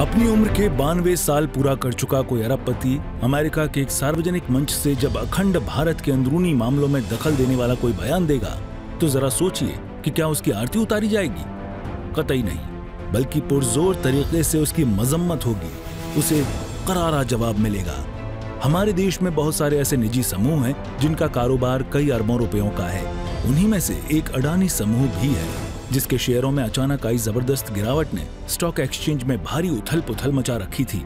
अपनी उम्र के बानवे साल पूरा कर चुका कोई अरबपति अमेरिका के एक सार्वजनिक मंच से जब अखंड भारत के अंदरूनी मामलों में दखल देने वाला कोई बयान देगा तो जरा सोचिए कि क्या उसकी आरती उतारी जाएगी। कतई नहीं, बल्कि पुरजोर तरीके से उसकी मजम्मत होगी, उसे करारा जवाब मिलेगा। हमारे देश में बहुत सारे ऐसे निजी समूह हैं जिनका कारोबार कई अरबों रुपयों का है। उन्हीं में से एक अडानी समूह भी है। जिसके शेयरों में अचानक आई ज़बरदस्त गिरावट ने स्टॉक एक्सचेंज में भारी उथल पुथल मचा रखी थी।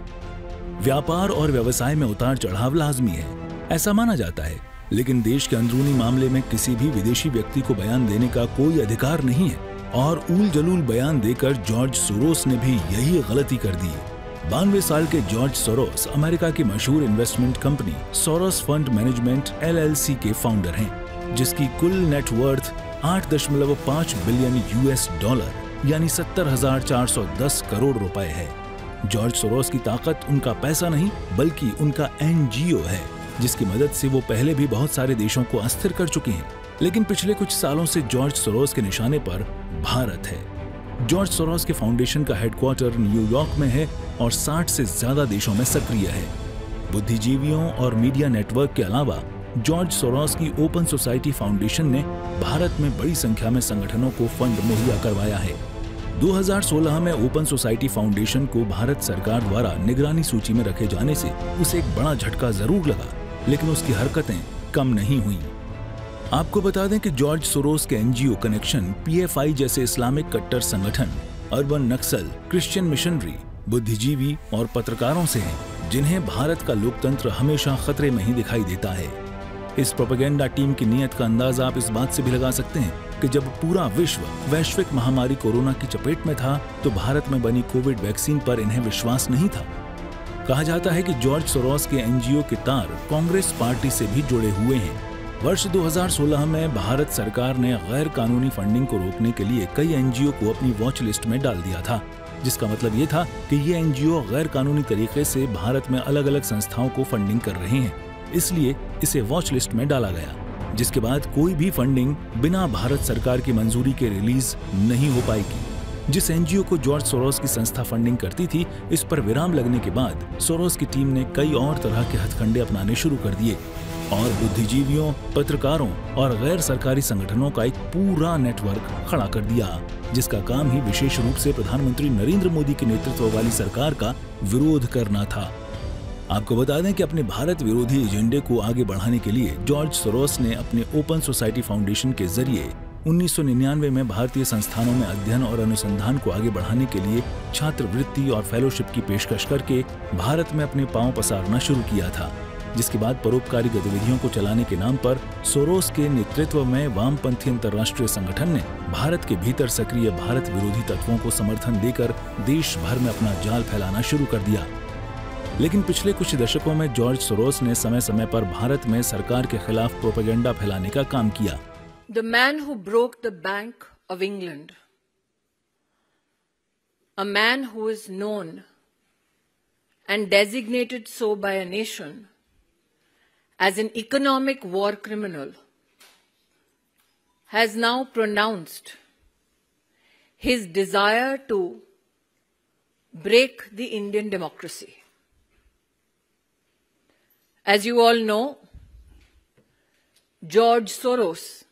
व्यापार और व्यवसाय में उतार चढ़ाव लाजमी है, ऐसा माना जाता है, लेकिन देश के अंदरूनी मामले में किसी भी विदेशी व्यक्ति को बयान देने का कोई अधिकार नहीं है, और उल जलूल बयान देकर जॉर्ज सोरोस ने भी यही गलती कर दी। बानवे साल के जॉर्ज सोरोस अमेरिका की मशहूर investment company Soros fund management LLC के फाउंडर हैं, जिसकी कुल नेटवर्थ आठ दशमलव पाँच बिलियन यूएस डॉलर, यानी सत्तर हज़ार चार सौ दस करोड़ रुपए है। जॉर्ज सोरोस की ताकत उनका पैसा नहीं, बल्कि उनका एनजीओ है, जिसकी मदद से वो पहले भी बहुत सारे देशों को अस्थिर कर चुके हैं। लेकिन पिछले कुछ सालों से जॉर्ज सोरोस के निशाने पर भारत है। जॉर्ज सोरोस के फाउंडेशन का हेडक्वार्टर न्यूयॉर्क में है और 60 से ज़्यादा देशों में सक्रिय है। बुद्धिजीवियों और मीडिया नेटवर्क के अलावा जॉर्ज सोरोस की ओपन सोसाइटी फाउंडेशन ने भारत में बड़ी संख्या में संगठनों को फंड मुहैया करवाया है। 2016 में ओपन सोसाइटी फाउंडेशन को भारत सरकार द्वारा निगरानी सूची में रखे जाने से उसे एक बड़ा झटका ज़रूर लगा, लेकिन उसकी हरकतें कम नहीं हुई। आपको बता दें कि जॉर्ज सोरोस के एनजीओ कनेक्शन पीएफआई जैसे इस्लामिक कट्टर संगठन, अर्बन नक्सल, क्रिश्चियन मिशनरी, बुद्धिजीवी और पत्रकारों से हैं, जिन्हें भारत का लोकतंत्र हमेशा खतरे में ही दिखाई देता है। इस प्रोपेगेंडा टीम की नीयत का अंदाज आप इस बात से भी लगा सकते हैं कि जब पूरा विश्व वैश्विक महामारी कोरोना की चपेट में था तो भारत में बनी कोविड वैक्सीन पर इन्हें विश्वास नहीं था। कहा जाता है कि जॉर्ज सोरोस के एनजीओ के तार कांग्रेस पार्टी से भी जुड़े हुए हैं। वर्ष 2016 में भारत सरकार ने गैर कानूनी फंडिंग को रोकने के लिए कई एनजीओ को अपनी वॉच लिस्ट में डाल दिया था, जिसका मतलब ये था कि ये एनजीओ गैर कानूनी तरीके से भारत में अलग अलग संस्थाओं को फंडिंग कर रहे हैं। इसलिए इसे वॉच लिस्ट में डाला गया, जिसके बाद कोई भी फंडिंग बिना भारत सरकार की मंजूरी के रिलीज़ नहीं हो पाएगी। जिस एनजीओ को जॉर्ज सोरोस की संस्था फंडिंग करती थी, इस पर विराम लगने के बाद सोरोस की टीम ने कई और तरह के हथकंडे अपनाने शुरू कर दिए। और बुद्धिजीवियों, पत्रकारों और गैर सरकारी संगठनों का एक पूरा नेटवर्क खड़ा कर दिया, जिसका काम ही विशेष रूप से प्रधानमंत्री नरेंद्र मोदी के नेतृत्व वाली सरकार का विरोध करना था। आपको बता दें कि अपने भारत विरोधी एजेंडे को आगे बढ़ाने के लिए जॉर्ज सोरोस ने अपने ओपन सोसाइटी फाउंडेशन के ज़रिए 1999 में भारतीय संस्थानों में अध्ययन और अनुसंधान को आगे बढ़ाने के लिए छात्रवृत्ति और फेलोशिप की पेशकश करके भारत में अपने पाँव पसारना शुरू किया था। जिसके बाद परोपकारी गतिविधियों को चलाने के नाम पर सोरोस के नेतृत्व में वामपंथी अंतर्राष्ट्रीय संगठन ने भारत के भीतर सक्रिय भारत विरोधी तत्वों को समर्थन देकर देश भर में अपना जाल फैलाना शुरू कर दिया। लेकिन पिछले कुछ दशकों में जॉर्ज सोरोस ने समय समय पर भारत में सरकार के खिलाफ प्रोपेगेंडा फैलाने का काम किया the man who broke the bank of England a man who is known and designated so by a nation as an economic war criminal has now pronounced his desire to break the Indian democracy. As you all know, George Soros,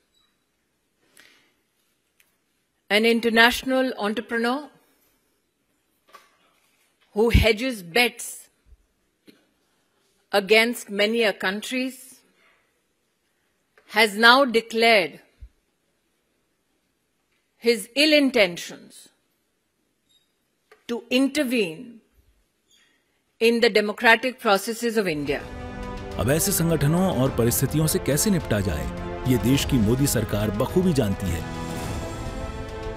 an international entrepreneur who hedges bets against many countries, has now declared his ill intentions to intervene in the democratic processes of India. अब ऐसे संगठनों और परिस्थितियों से कैसे निपटा जाए, ये देश की मोदी सरकार बखूबी जानती है।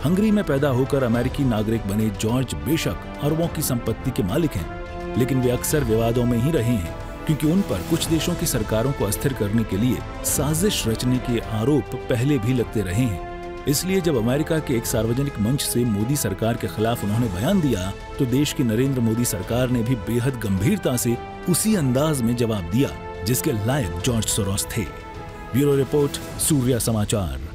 हंगरी में पैदा होकर अमेरिकी नागरिक बने जॉर्ज बेशक अरबों की संपत्ति के मालिक हैं, लेकिन वे अक्सर विवादों में ही रहे हैं, क्योंकि उन पर कुछ देशों की सरकारों को अस्थिर करने के लिए साजिश रचने के आरोप पहले भी लगते रहे हैं। इसलिए जब अमेरिका के एक सार्वजनिक मंच से मोदी सरकार के खिलाफ उन्होंने बयान दिया तो देश की नरेंद्र मोदी सरकार ने भी बेहद गंभीरता से उसी अंदाज में जवाब दिया। जिसके लायक जॉर्ज सोरोस थे। Bureau report Surya Samachar.